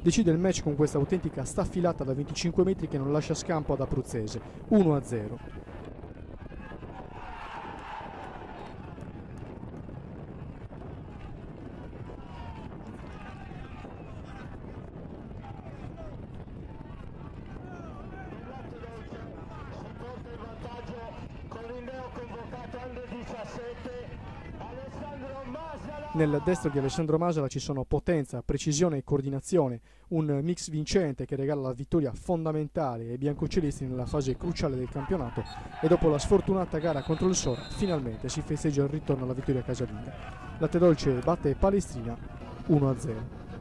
Decide il match con questa autentica staffilata da 25 metri che non lascia scampo ad Abruzzese, 1-0. Nel destro di Alessandro Masala ci sono potenza, precisione e coordinazione, un mix vincente che regala la vittoria fondamentale ai biancocelisti nella fase cruciale del campionato e dopo la sfortunata gara contro il Sora finalmente si festeggia il ritorno alla vittoria casalinga. La Tedolce batte Palestrina 1-0.